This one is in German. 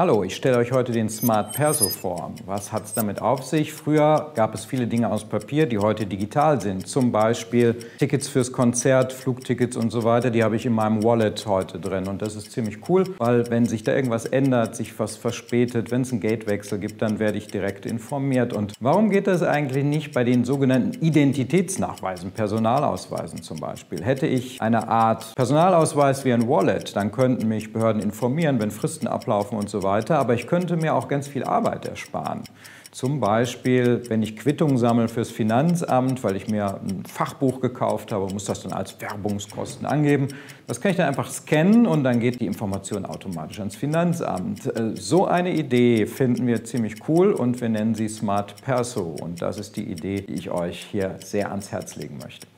Hallo, ich stelle euch heute den Smart Perso vor. Was hat es damit auf sich? Früher gab es viele Dinge aus Papier, die heute digital sind. Zum Beispiel Tickets fürs Konzert, Flugtickets und so weiter. Die habe ich in meinem Wallet heute drin. Und das ist ziemlich cool, weil wenn sich da irgendwas ändert, sich was verspätet, wenn es einen Gatewechsel gibt, dann werde ich direkt informiert. Und warum geht das eigentlich nicht bei den sogenannten Identitätsnachweisen, Personalausweisen zum Beispiel? Hätte ich eine Art Personalausweis wie ein Wallet, dann könnten mich Behörden informieren, wenn Fristen ablaufen und so weiter weiter, aber ich könnte mir auch ganz viel Arbeit ersparen. Zum Beispiel, wenn ich Quittungen sammle fürs Finanzamt, weil ich mir ein Fachbuch gekauft habe, muss das dann als Werbungskosten angeben. Das kann ich dann einfach scannen und dann geht die Information automatisch ans Finanzamt. Äh, so eine Idee finden wir ziemlich cool und wir nennen sie Smart Perso. Und das ist die Idee, die ich euch hier sehr ans Herz legen möchte.